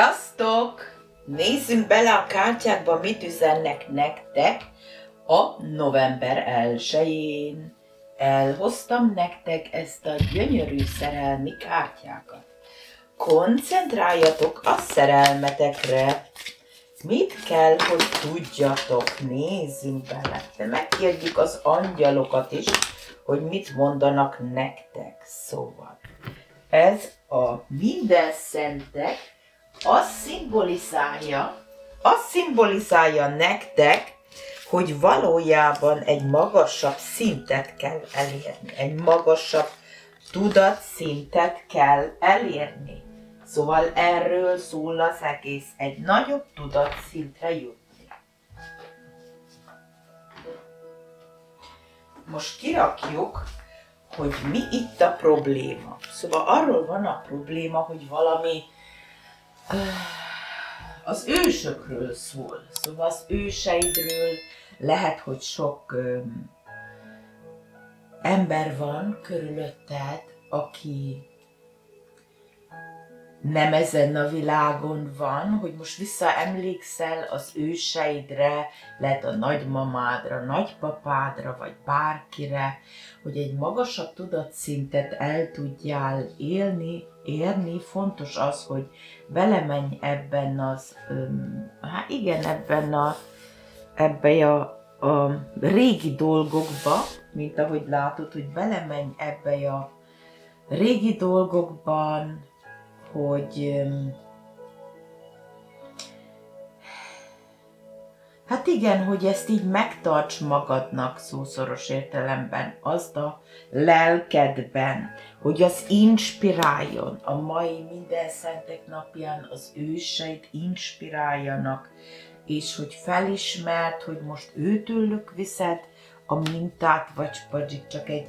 Sziasztok! Nézzünk bele a kártyákba, mit üzennek nektek a november 1-én. Elhoztam nektek ezt a gyönyörű szerelmi kártyákat. Koncentráljatok a szerelmetekre. Mit kell, hogy tudjatok? Nézzünk bele. Megkérjük az angyalokat is, hogy mit mondanak nektek. Szóval, ez a minden szentek azt szimbolizálja, azt szimbolizálja nektek, hogy valójában egy magasabb szintet kell elérni, egy magasabb tudatszintet kell elérni. Szóval erről szól az egész, egy nagyobb tudatszintre jutni. Most kirakjuk, hogy mi itt a probléma. Szóval arról van a probléma, hogy valami az ősökről szól. Szóval az őseidről lehet, hogy sok öm, ember van körülötted, aki nem ezen a világon van, hogy most visszaemlékszel az őseidre, lehet a nagymamádra, nagypapádra, vagy bárkire, hogy egy magasabb tudatszintet el tudjál élni, érni, fontos az, hogy belemenj ebben az, hát igen, ebben a, ebbe a, a régi dolgokba, mint ahogy látod, hogy belemenj ebbe a régi dolgokban, hogy Hát igen, hogy ezt így megtarts magadnak szószoros értelemben, azt a lelkedben, hogy az inspiráljon. A mai minden szentek napján az őseid inspiráljanak, és hogy felismert, hogy most őtőlük viszed a mintát, vagy pedig csak egy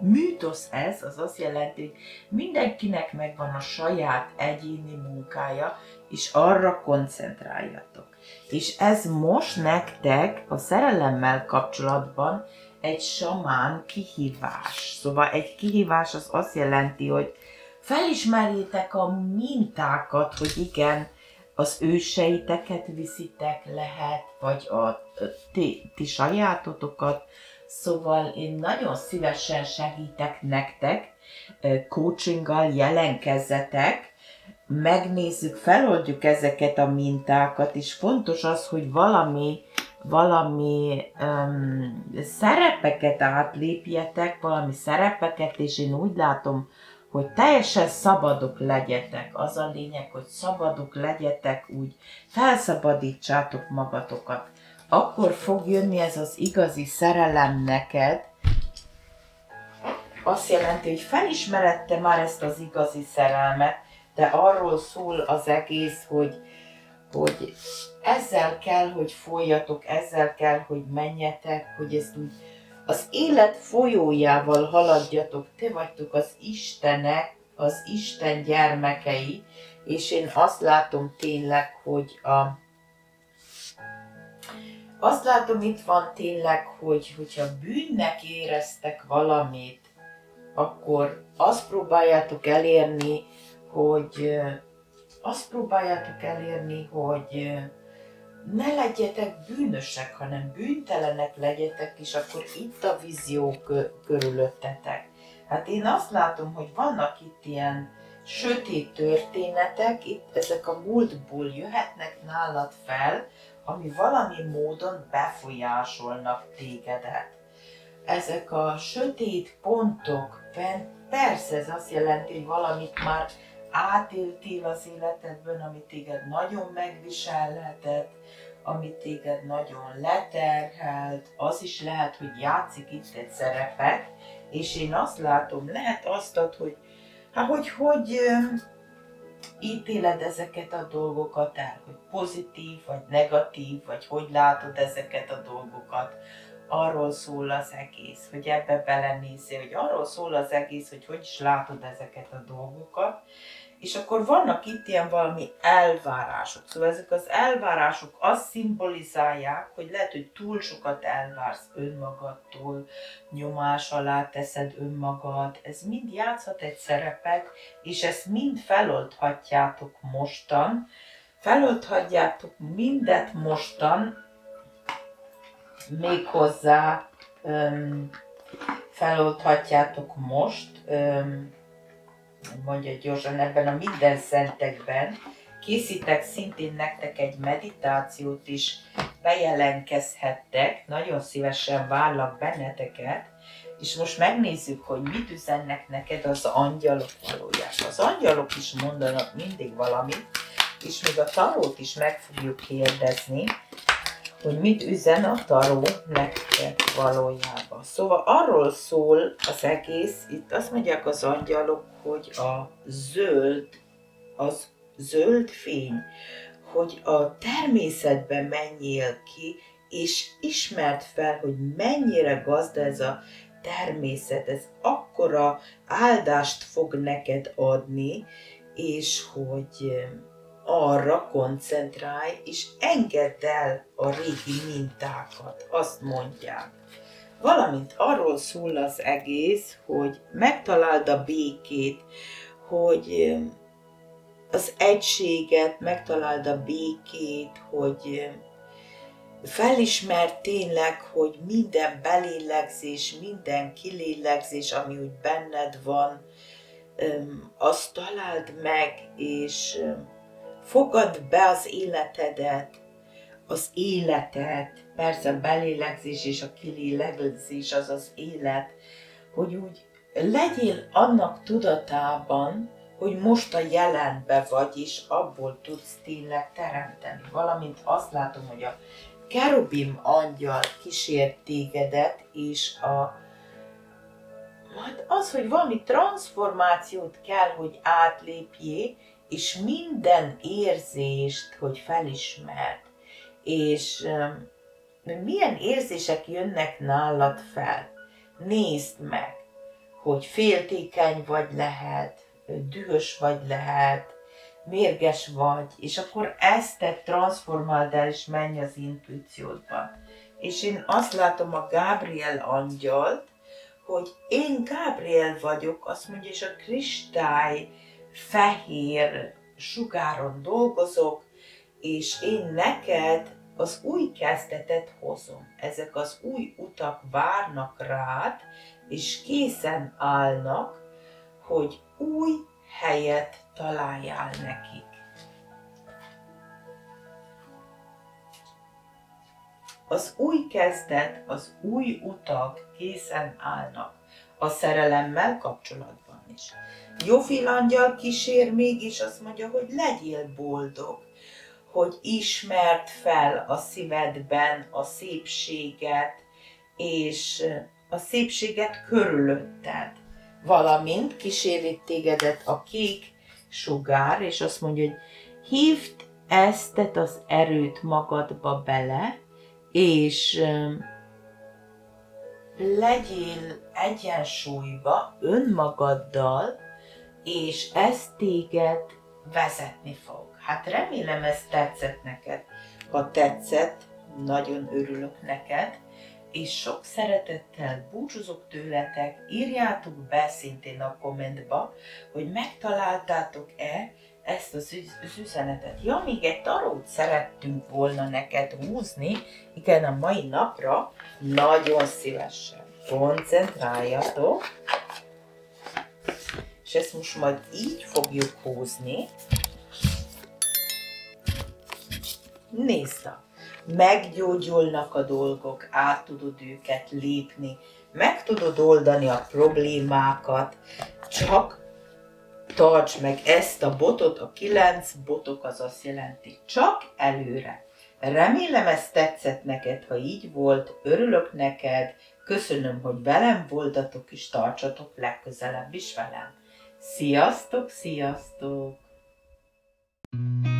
műtosz ez, az azt jelenti, hogy mindenkinek megvan a saját egyéni munkája, és arra koncentráljatok. És ez most nektek a szerelemmel kapcsolatban egy samán kihívás. Szóval egy kihívás az azt jelenti, hogy felismerjétek a mintákat, hogy igen, az őseiteket viszitek lehet, vagy a ti, ti sajátotokat, Szóval én nagyon szívesen segítek nektek, coachinggal jelenkezzetek, megnézzük, feloldjuk ezeket a mintákat, és fontos az, hogy valami, valami um, szerepeket átlépjetek, valami szerepeket, és én úgy látom, hogy teljesen szabadok legyetek. Az a lényeg, hogy szabadok legyetek, úgy felszabadítsátok magatokat akkor fog jönni ez az igazi szerelem neked. Azt jelenti, hogy felismerette már ezt az igazi szerelmet, de arról szól az egész, hogy, hogy ezzel kell, hogy folyjatok, ezzel kell, hogy menjetek, hogy ezt úgy az élet folyójával haladjatok, te vagytok az Istenek, az Isten gyermekei, és én azt látom tényleg, hogy a, azt látom, itt van tényleg, hogy hogyha bűnnek éreztek valamit, akkor azt próbáljátok elérni, hogy azt próbáljátok elérni, hogy ne legyetek bűnösek, hanem bűntelenek legyetek, és akkor itt a vízió körülöttetek. Hát én azt látom, hogy vannak itt ilyen sötét történetek, itt ezek a múltból jöhetnek nálad fel, ami valami módon befolyásolnak tégedet. Ezek a sötét pontok, persze ez azt jelenti, hogy valamit már átéltél az életedben, ami téged nagyon megviselhetett, ami téged nagyon leterhelt, az is lehet, hogy játszik itt egy szerepet, és én azt látom, lehet azt ad, hogy, hát hogy, hogy ítéled ezeket a dolgokat el, hogy pozitív vagy negatív, vagy hogy látod ezeket a dolgokat. Arról szól az egész, hogy ebbe belenézzél, hogy arról szól az egész, hogy hogy is látod ezeket a dolgokat, és akkor vannak itt ilyen valami elvárások. Szóval ezek az elvárások azt szimbolizálják, hogy lehet, hogy túl sokat elvársz önmagadtól, nyomás alá teszed önmagad, ez mind játszhat egy szerepet, és ezt mind feloldhatjátok mostan, feloldhatjátok mindet mostan, méghozzá um, feloldhatjátok most, um, mondja gyorsan ebben a minden szentekben, készítek szintén nektek egy meditációt is, bejelentkezhettek, nagyon szívesen várlak benneteket, és most megnézzük, hogy mit üzennek neked az angyalok valójában. Az angyalok is mondanak mindig valamit, és még a tarót is meg fogjuk kérdezni, hogy mit üzen a taró nektek valójában. Szóval arról szól az egész, itt azt mondják az angyalok, hogy a zöld, az zöld fény, hogy a természetben menjél ki, és ismert fel, hogy mennyire gazda ez a természet, ez akkora áldást fog neked adni, és hogy arra koncentrálj, és engedd el a régi mintákat, azt mondják. Valamint arról szól az egész, hogy megtaláld a békét, hogy az egységet, megtaláld a békét, hogy felismert tényleg, hogy minden belélegzés, minden kilélegzés, ami úgy benned van, azt találd meg, és Fogad be az életedet, az életet, persze a belélegzés és a kilélegzés az az élet, hogy úgy legyél annak tudatában, hogy most a jelenbe vagy, és abból tudsz tényleg teremteni. Valamint azt látom, hogy a kerubim angyal kísért tégedet, és a hát az, hogy valami transformációt kell, hogy átlépjé, és minden érzést, hogy felismert, és milyen érzések jönnek nálad fel. Nézd meg, hogy féltékeny vagy lehet, dühös vagy lehet, mérges vagy, és akkor ezt te transformáld el, és menj az intuíciódban. És én azt látom a Gabriel angyalt, hogy én Gabriel vagyok, azt mondja, és a kristály fehér sugáron dolgozok, és én neked az új kezdetet hozom. Ezek az új utak várnak rád, és készen állnak, hogy új helyet találjál nekik. Az új kezdet, az új utak készen állnak a szerelemmel kapcsolatban is. Jófél angyal kísér mégis azt mondja, hogy legyél boldog, hogy ismert fel a szívedben a szépséget, és a szépséget körülötted. Valamint kíséri tégedet a kék sugár, és azt mondja, hogy hívd eztet az erőt magadba bele, és legyél egyensúlyba önmagaddal, és ez téged vezetni fog. Hát remélem ez tetszett neked. Ha tetszett, nagyon örülök neked, és sok szeretettel búcsúzok tőletek, írjátok be szintén a kommentba, hogy megtaláltátok-e ezt az, az üzenetet. Ja, még egy tarót szerettünk volna neked húzni, igen, a mai napra nagyon szívesen. Koncentráljatok és ezt most majd így fogjuk húzni. Nézd, meggyógyulnak a dolgok, át tudod őket lépni, meg tudod oldani a problémákat, csak tarts meg ezt a botot, a kilenc botok az azt jelenti, csak előre. Remélem ez tetszett neked, ha így volt, örülök neked, köszönöm, hogy velem voltatok, és tartsatok legközelebb is velem. Sziasztok, sziasztok! thank you